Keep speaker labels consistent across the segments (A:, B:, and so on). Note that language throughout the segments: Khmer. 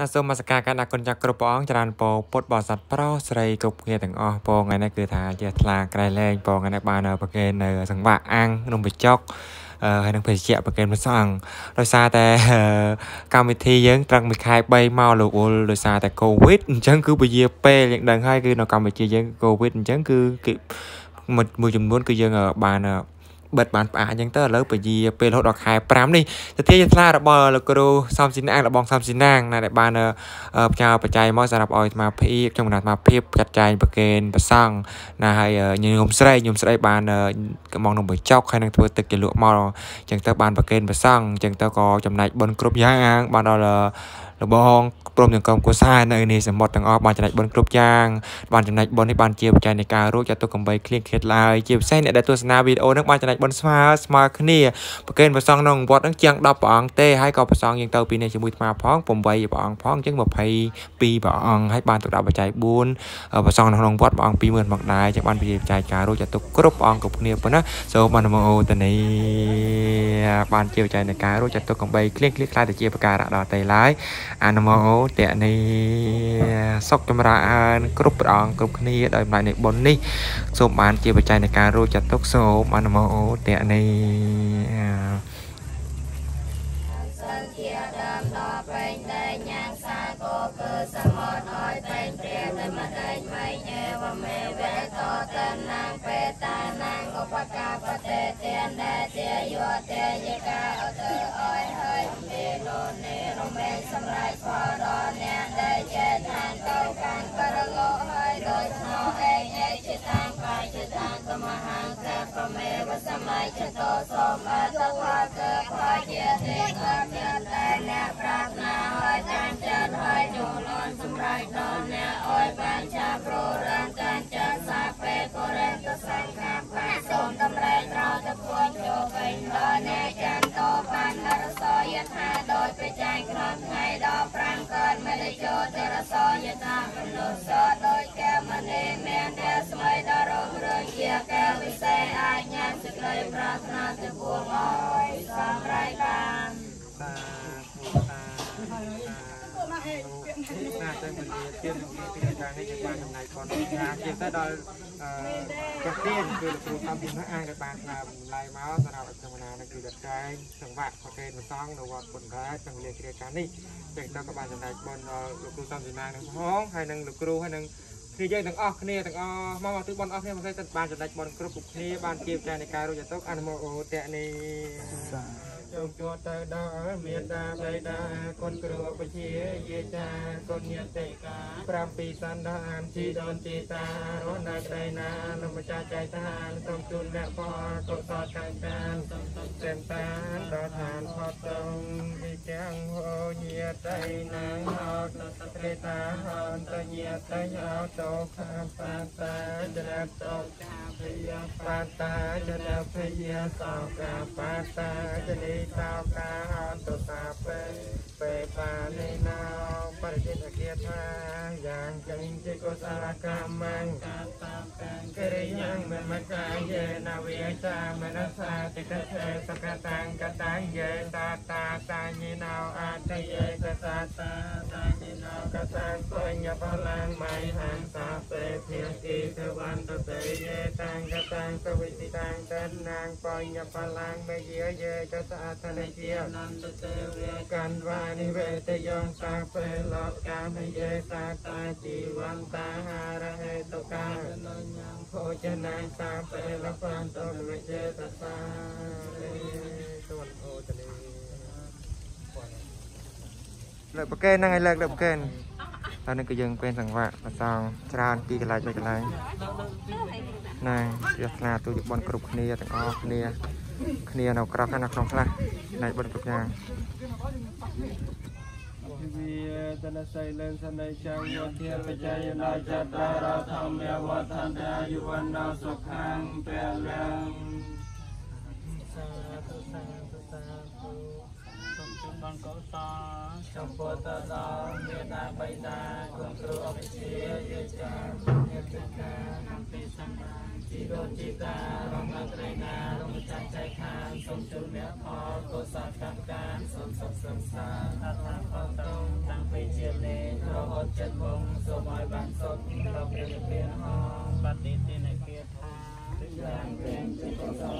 A: ណាសូមមកសក្ការការដាក់គុណចាស់គ្រប់ព្រះអង្គចរានពរពុទ្ធបរិស័ទប្រុសស្រីគ្រប់គ្នាទាំងអស់ពរថ្ងៃនេះគឺថាជាថ្លាក្រៃលែងពរថ្ងៃនេះបានប្រកេននៅសង្វាក់អាំងនំបញ្ចុកហើយនឹងភេសជ្ជៈប្រកេនព្រះសង្ឃដោយសារតែកម្មវិធីយើងត្រឹងមួយខែ3មកលោកអ៊ុលដោយសារតែកូវីដអញ្ចឹងគឺពជាពេលយើងដឹងហើយគឺនៅកម្ពុជាយើងកូវីដអញ្ចឹងគឺមួយចំនួនគឺយើងបាន បិទបានផ្អាកអញ្ចឹងទៅឥឡូវពជាពេលរហូតដល់ខែ5នេះទៅធាថ្លារបស់លោកគ្រូសំស៊ីណាងរបស់សំស៊ីណាងណាដែលបានផ្ញើបច្ច័យមកសម្រាប់ឲ្យអាត្មាភាពក្នុងគណៈអាត្មាភាពចាត់ចែងប្រកេនប្រសង់ណាហើយញោមស្រីញោមស្រីបានកំងនំបចុកហើយនឹងធ្វើទឹកជាលក់មកអញ្ចឹងទៅបានប្រកេនប្រសង់អញ្ចឹងទៅក៏ចំណែកបុណ្យគ្រប់យ៉ាងបានដល់ របងព្រមទាំងក្រុមគូសានៅនេះសមុទ្រទាំងអស់បានចំណែកបុណ្យគ្រប់យ៉ាងបានចំណែកបុណ្យនេះបានជាបច្ច័យនៃការរួចចាត់ទុកកំបីគ្លៀងឃ្លាតឡើយជាពិសេសអ្នកដែលទស្សនាវីដេអូនេះបានចំណែកបុណ្យស្មើស្មើគ្នាប្រកេនប្រសងក្នុងវត្តនឹងជាង10ព្រះអង្គទេហើយក៏ប្រសងយើងទៅពីនេះជាមួយថ្មផង8ព្រះអង្គផងអញ្ចឹង22ព្រះអង្គហើយបានទុកដាក់បច្ច័យ4ប្រសងក្នុងវត្តព្រះអង្គ20000មកដែរចឹងបានជាបច្ច័យការរួចចាត់ទុកគ្រប់ព្រះអង្គគ្រប់គ្នាប៉ុណ្ណាសូមអនុមោទនីបានជាបច្ច័យនៃការរួចចាត់ទុកកំបីគ្លៀងឃ្លាតខ្លាយទៅជាប្រការៈដល់តែឡើយអនុមោទនីសុខចម្រើនគ្រប់ព្រះអង្គគ្រប់គ្នាដោយអំណាចនៃបុណ្យនេះសូមបានជាបច្ច័យនៃការរួចចាត់ទុកសូមអនុមោទនី ថា ពីការនេះយើងបានចំណាយប៉ុនណាជាទៅដល់ប្រធានគឺលោកគ្រូសំពីនោះអាចបានថាបន្លាយមកសម្រាប់អត្ថនានៅគឺដកែងសង្វាក់ប្រកេនប្រសងនៅវត្តពុទ្ធរ៉ែទាំងវេលាគ្រាការនេះពេលទៅក៏បានចំណាយប៉ុនដល់លោកគ្រូសំពីណានឹងផងហើយនឹងលោកគ្រូហើយនឹង គ្នាយើងទាំងអស់គ្នាទាំងអស់មកមកទិបនអស់គ្នាមិនគេទៅបានចំណេញបនគ្រប់គ្រប់គ្នាបានជាចានៃការរួចទៅអនុមោទនីសូមជួទៅដល់មេត្តាបៃតាគុណគ្រូបជាយាចាគុណញាតិកា7ពីសន្តានជីដូនជីតារស់នៅក្តីណាលំចាចៃតានសូមជូនអ្នកផលកុសលកាយ កានសូមទុកសេនតានដល់ឋានផតតងវិជាងហោញាតិណាហោតត្រេតាហន្តញាតិហោតោខាបាតាចរតោកាភយបាតាចរភយសោកាបាតាចនីតោកាអន្តសាពេពេបានេណោបរិជិតគាថា យ៉ាងចឹងជាកុសលកម្មងកាតាមកាង កិរិយ៉ាងមិនមកាយេនវិចាមនសាតិកេសកតាំងកតាំងយេតាតាតាញិណោអតយេកតាតាតាញិណោកតាបញ្ញបលាងមៃហាងសាពេភាគីទវន្តទេយេតាំងកតាំងកវិទិតាំងកណាងបញ្ញបលាងមេយេយេកតាធនជានន្តទេវេកាន់វានិវេតយងសាពេលោកកាមយេសាតាជីវន្តាហារហេតុកាភោជនាសាពេលបន្តុវិចេតសាទុនអូតនី លើកប្រកេនហ្នឹងឲ្យលើកលើកប្រកេនហើយនេះគឺយើងពេលសង្វាក់បសងច្រើនពីកន្លែងមួយកន្លែងណាជាស្លាទូជបនគ្រប់គ្នាទាំងអស់គ្នាគ្នានៅក្រៅខាងក្នុងខ្លះណៃបនគ្រប់យ៉ាងវាតនសៃលេនសនៃចាំងយោធាបច្ច័យណចតារធម្មវធន្តាយុវណ្ណសុខាំពលំសាធុសាធុសាធុ សូមជូនបានកុសលចំពោះតដល់មេដាបៃតាគុណគ្រូអវិជ្ជាយាចាញាតិកាអំពីសម្មាជីដូនជីតារំលឹកត្រៃណារំចាត់ចែកខានសូមជូនអ្នកផលកុសលកម្មការសូមសុខសន្សានអរថាផលតងតាំងពីជា
B: តចិត្តវងសូមឲ្យបានសុខលោកព្រះនិព្វានហោបតិទិនគាថាយ៉ាងព្រមជាកុសល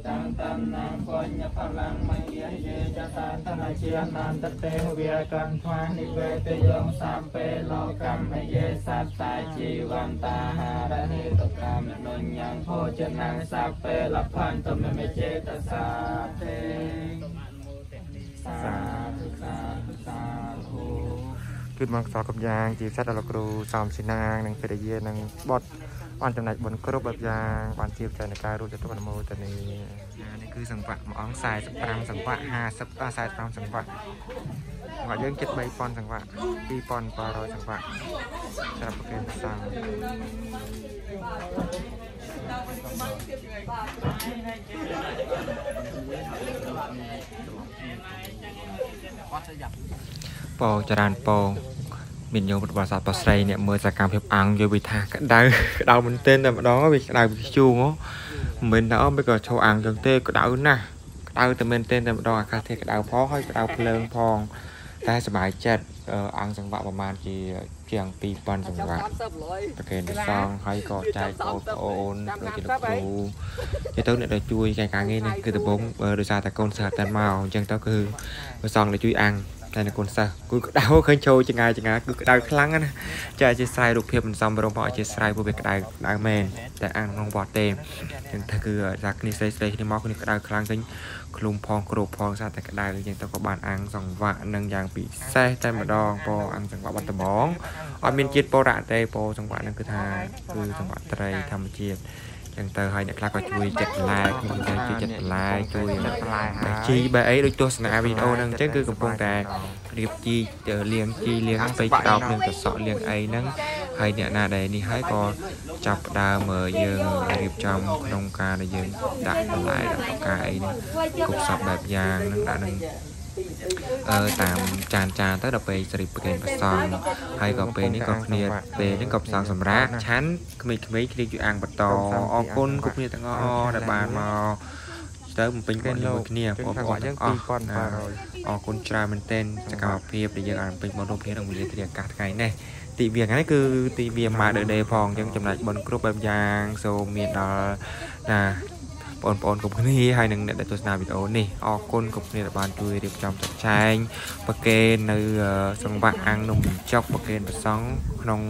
B: តិតាំងតំណាងពុញ្ញបលានមៃយេយេចសតនជានន្តតេវិកន្ធានិវេតយងសំពេលោកម្មយេសត្តាជីវន្តាហារហេតុកាមនុញ្ញងភោជនាងសពេលផន្តមមេចេតសាទេសាធុសាធុសាធុ
C: គឺមកសល់គ្រប់យ៉ាងជាពិសេសដល់លោកគ្រូសំស៊ីណាងនិងភរិយានិងបត់ បានចំណែកបុណ្យគ្រប់បែបយ៉ាងបានជាបច្ច័យនៃការរួចទៅអនុមោទនីនេះគឺសង្វាក់មួយអង្គ45សង្វាក់50អ45សង្វាក់សង្វាក់យើងជិត3000សង្វាក់2700សង្វាក់សម្រាប់ប្រគេនព្រះសង្ឃពោចរានពោ មានញោមប្រវត្តិសាស្ត្របស្រីអ្នកមើលសកម្មភាពអង្គយកវិថាក្តៅក្តៅមែនទែនតែម្ដងវាក្តៅវាជូងហ៎មិនមែនថាអត់មិនក៏ឈោអង្គចឹងទេក្តៅណាស់ក្តៅតែមែនទែនតែម្ដងអាកាសធាតុក្តៅផងហើយក្តៅភ្លើងផងតែសบายចិត្តអឺអង្គសង្វាក់ប្រហែលជាជាង2000សង្វាក់ប្រកេនទៅសងហើយក៏ចែកបងប្អូនដូចជាលោកគ្រូនិយាយទៅអ្នកដែលជួយកិច្ចការងារនេះគឺដំបងដោយសារតែកូនសិស្សតែមកអញ្ចឹងទៅគឺព្រះសង្ឃដែលជួយអង្គ តែនៅកូនសិស្សគឺក្តៅឃើញចូលចងាយចងាគឺក្តៅខ្លាំងណាស់ចាអធិស្ឋានរូបភាពមិនសមរម្យផងអធិស្ឋានពួកវាក្តៅក្តៅមែនតែអង្គក្នុងវត្តទេអញ្ចឹងថាគឺថាគ្នាស្រីស្រីគ្នាមកគ្នាក្តៅខ្លាំងឃើញឃ្លុំផងគ្របផងសារតែក្តៅអញ្ចឹងទៅក៏បានអង្គសង្វាក់នឹងយ៉ាងពិសេសតែម្ដងពោអង្គសង្វាក់បាត់ដំបងអត់មានជាតិបរៈទេពោសង្វាក់ហ្នឹងគឺថាគឺសង្វាក់ត្រីធម្មជាតិ ចឹងទៅហើយអ្នកខ្លះក៏ជួយចិត្តបន្លែខ្ញុំជួយចិត្តបន្លែជួយចិត្តបន្លែហើយជីបែអីដូចទស្សនាវីដេអូហ្នឹងអញ្ចឹងគឺកំពុងតែរៀបជីទៅលាងជីលាងស្ពៃក្តោបលាងកសក់លាងអីហ្នឹងហើយអ្នកណាដែលនេះហើយក៏ចាប់ផ្ដើមយើងរៀបចំក្នុងការដែលយើងដាក់បន្លែដាក់បកាអីហ្នឹងគ្រប់សពបែបយ៉ាងហ្នឹងដាក់នឹង អឺតាមចានចានទៅដល់ពេលស្រីប្រកេនប្រសងហើយក៏ពេលនេះក៏គ្នាពេលនេះក៏ប្រសងសម្រាប់ឆាន់ក្មេងៗគ្នាជួយអាំងបន្តអរគុណគ្រប់គ្នាទាំងអស់ដែលបានមកទៅបំពេញបុណ្យជាមួយគ្នាបងប្អូនទាំងអស់អរគុណច្រើនមែនទែនសកម្មភាពដែលយើងអាចបំពេញបុណ្យរួមគ្នាក្នុងវិទ្យាទ្រីអាកាសថ្ងៃនេះទីវាថ្ងៃនេះគឺទីវាម៉ាដឺដេផងអញ្ចឹងចំណែកបុណ្យគ្រប់បែបយ៉ាង សូមមានដល់ណា បងប្អូនគ្រប់គ្នាហើយនឹងអ្នកដែលទស្សនាវីដេអូនេះអរគុណគ្រប់គ្នាដែលបានជួយរៀបចំចាត់ចែងប្រកេននៅសង្វាក់អាំងនំបញ្ចុកប្រកេនប្រសង់ក្នុង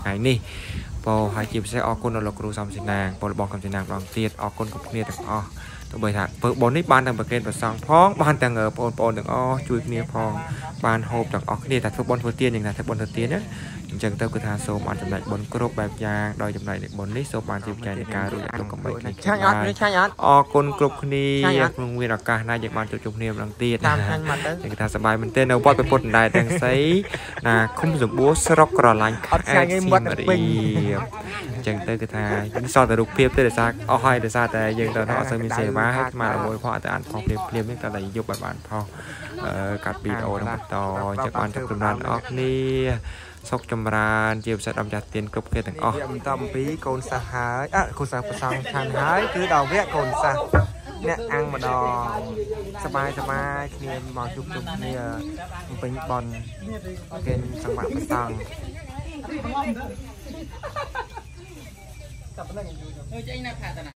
C: ថ្ងៃនេះពោហើយជាពិសេសអរគុណដល់លោកគ្រូសំសិនាងពលរបស់កំសិនាងម្ដងទៀតអរគុណគ្រប់គ្នាទាំងអស់ ទោះបីថាពើបុននេះបានទាំងប្រកេនប្រសង់ផងបានទាំងបងប្អូនទាំងអស់ជួយគ្នាផងបានហូបទាំងអស់គ្នាតែធ្វើបុនធ្វើទៀនយ៉ាងណាធ្វើបុនធ្វើទៀនណាអញ្ចឹងទៅគឺថាសូមបានចំណែកបុណ្យគ្រប់បែបយ៉ាងដោយចំណែកនៃបុណ្យនេះសូមបានជាបច្ច័យនៃការរួចទុកកំបីគ្នា
D: ឆាញ់អត់ឆាញ់អត់
C: អរគុណគ្រប់គ្នា
D: ឆាញ់អត់
C: ក្នុងមានឱកាសណាយើងបានជួបជុំគ្នាម្ដងទៀត
D: តាមឆាញ់មកទៅ
C: ចឹងគឺថាសប្បាយមែនទែននៅវត្តព្រះពុទ្ធអណ្ដែតទាំងសីណាឃុំសម្បួរស្រុកក្រឡាញ់ខេ
D: អត់ឆ្ងាញ់ឯងមាត់តែពេញ
C: អញ្ចឹងទៅគឺថាយើងសល់តែរូបភាពទេដោយសារអស់ហើយដោយសារតែយើងទៅអត់សូវមានសេហើយស្មានឲ្យផងអត់ទៅអានផងភ្លាមភ្លាមៗនេះតែតែយប់ឲ្យបានផុសអឺកាត់វីដេអូនឹងបន្តអញ្ចឹងបានចាប់ដំណើរអស់គ្នាសុខចម្រើនជាពិសេសដល់ម្ចាស់ទានគ្រប់គ្នាទាំងអស់
D: វគ្គបន្តអំពីកូនសិស្សហើយអកូនសិស្សប្រសងឆានហើយគឺដល់វគ្គកូនសិស្សអ្នកអាំងម្ដងសบายសบายគ្នាមកជួបជុំគ្នាបំពេញបនគេសង្វាក់ប្រសង
B: អើចេញណាផាតណា